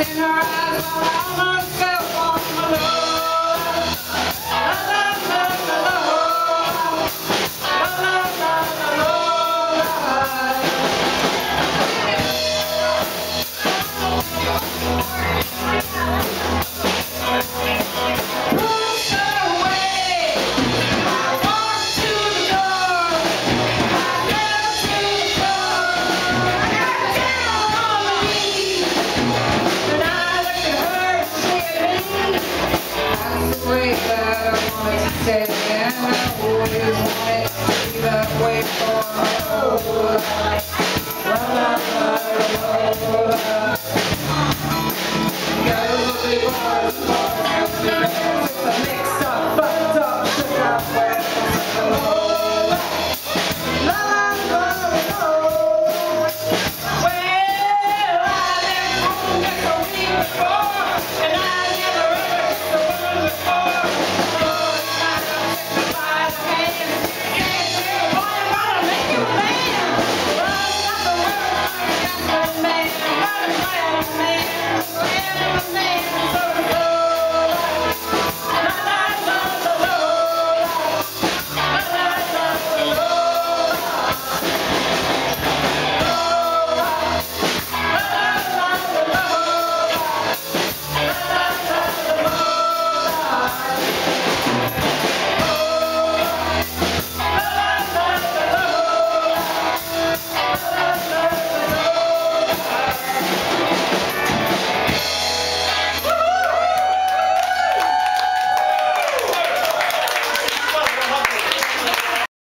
in her eyes, all I Thank